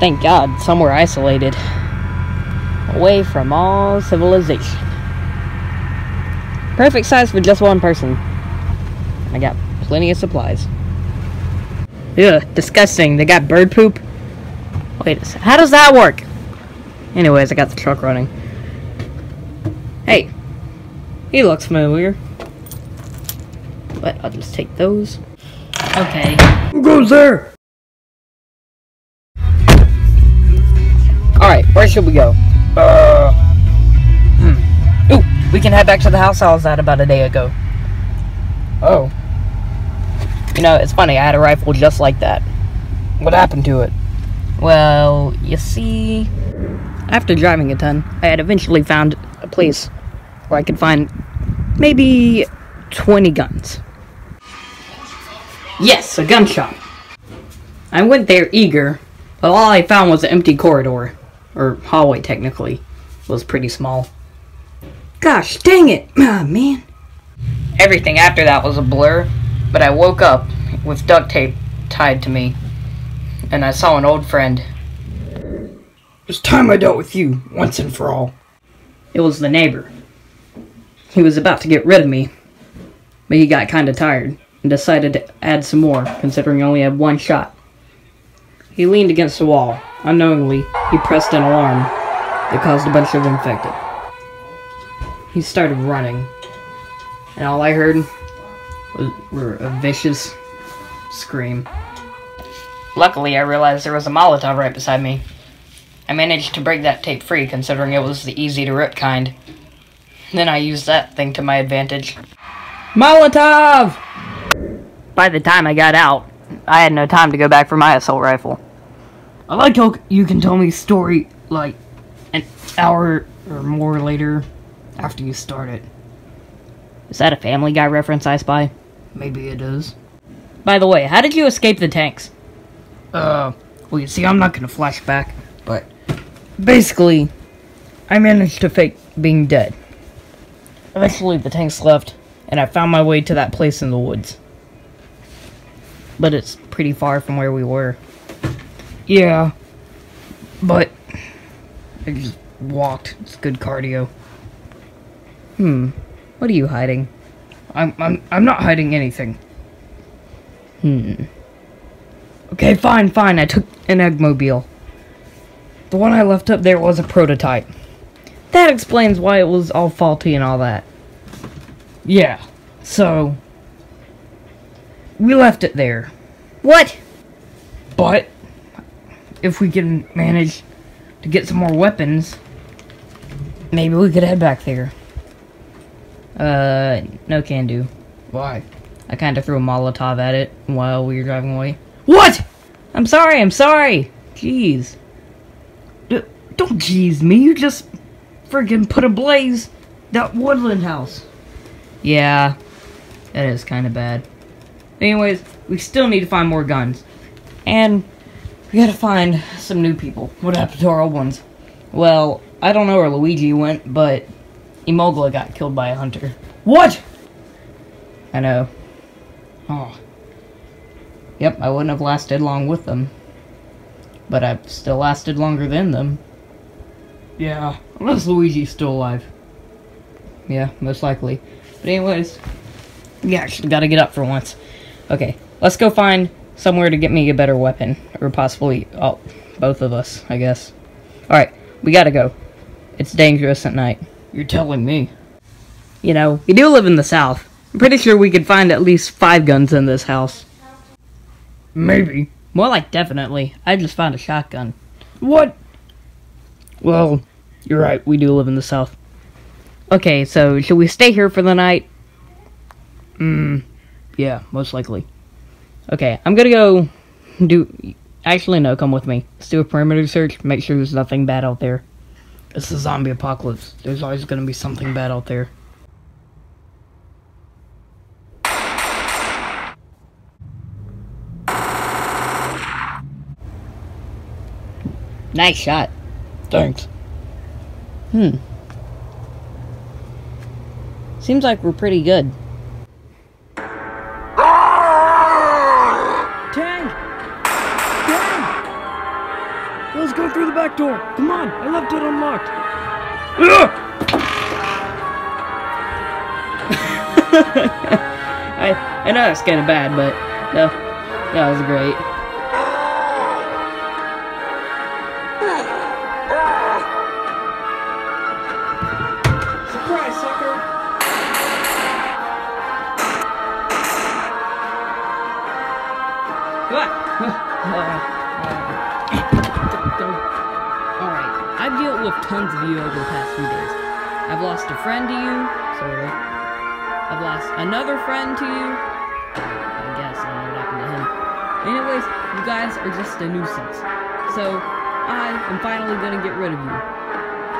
Thank God, somewhere isolated. Away from all civilization. Perfect size for just one person. I got plenty of supplies. Ugh, disgusting. They got bird poop. Wait. How does that work? Anyways, I got the truck running. Hey. He looks familiar. But I'll just take those. Okay. Who goes there? Should we go? Uh, Hmm. Ooh, we can head back to the house I was at about a day ago. oh. You know, it's funny, I had a rifle just like that. What happened to it? Well, you see, after driving a ton, I had eventually found a place where I could find maybe 20 guns. Yes, a gun shop. I went there eager, but all I found was an empty corridor. Or hallway, technically. Was pretty small. Gosh, dang it! Ah, man. Everything after that was a blur, but I woke up with duct tape tied to me, and I saw an old friend. It's time I dealt with you, once and for all. It was the neighbor. He was about to get rid of me, but he got kind of tired and decided to add some more, considering he only had one shot. He leaned against the wall. Unknowingly, he pressed an alarm that caused a bunch of infected. He started running, and all I heard was were a vicious scream. Luckily, I realized there was a Molotov right beside me. I managed to break that tape free, considering it was the easy to rip kind. Then I used that thing to my advantage. Molotov! By the time I got out, I had no time to go back for my assault rifle. I like how you can tell me a story, like, an hour or more later after you start it. Is that a Family Guy reference, I spy? Maybe it is. By the way, how did you escape the tanks? Uh, well, you see, I'm not gonna flash back, but Basically, I managed to fake being dead. Eventually, the tanks left, and I found my way to that place in the woods. But it's pretty far from where we were. Yeah. But I just walked. It's good cardio. Hmm. What are you hiding? I'm I'm I'm not hiding anything. Hmm. Okay, fine, fine. I took an eggmobile. The one I left up there was a prototype. That explains why it was all faulty and all that. Yeah. So we left it there. What? But if we can manage to get some more weapons, maybe we could head back there. Uh, no can do. Why? I kind of threw a Molotov at it while we were driving away. What? I'm sorry, I'm sorry! Jeez. D- don't jeez me. You just friggin' put ablaze that woodland house. Yeah, that is kind of bad. Anyways, we still need to find more guns. And we gotta find some new people. What happened to our old ones? Well, I don't know where Luigi went, but Imogla got killed by a hunter. What? I know. Oh, Yep, I wouldn't have lasted long with them. But I've still lasted longer than them. yeah. Unless Luigi's still alive. Yeah, most likely. But anyways, we actually gotta get up for once. Okay, let's go find somewhere to get me a better weapon. Or possibly, oh, both of us, I guess. Alright, we gotta go. It's dangerous at night. You're telling me. You know, we do live in the south. I'm pretty sure we could find at least five guns in this house. Maybe. More like definitely. I just found a shotgun. What? Well, you're right, we do live in the south. Okay, so should we stay here for the night? Hmm. Yeah, most likely. Okay, I'm gonna go do. Actually, no, come with me. Let's do a perimeter search, make sure there's nothing bad out there. It's a zombie apocalypse. There's always gonna be something bad out there. Nice shot. Thanks. Hmm. Seems like we're pretty good. Let's go through the back door. Come on, I left it unlocked. I I know it's kind of bad, but no, that was great. Surprise, sucker! Alright, I've dealt with tons of you over the past few days. I've lost a friend to you, sort of. I've lost another friend to you. I guess I don't know what happened to him. Anyways, you guys are just a nuisance. So, I am finally gonna get rid of you.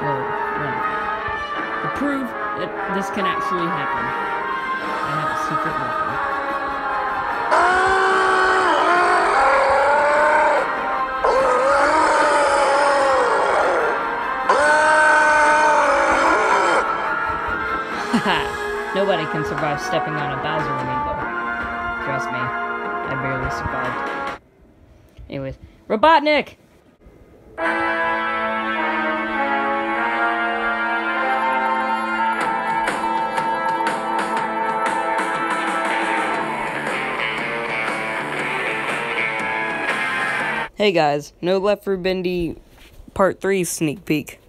Well, you. To prove that this can actually happen, I have a secret weapon. Nobody can survive stepping on a Bowser amiibo. Trust me, I barely survived. Anyways, Robotnik! Hey guys, no Left 4 Bendy Part 3 sneak peek,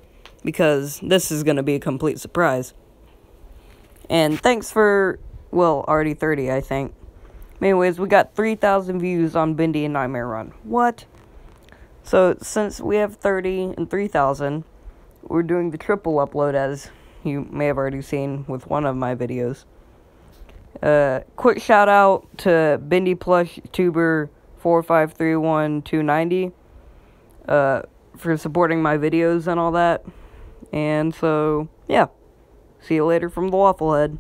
because this is gonna be a complete surprise. And thanks for, well, already 30, I think. Anyways, we got 3,000 views on Bendy in Nightmare Run. What? So, since we have 30 and 3,000, we're doing the triple upload, as you may have already seen with one of my videos. Uh, quick shout out to Bendy Plush Tuber 4531290 uh, for supporting my videos and all that. And so, yeah. See you later from the Waffle Head.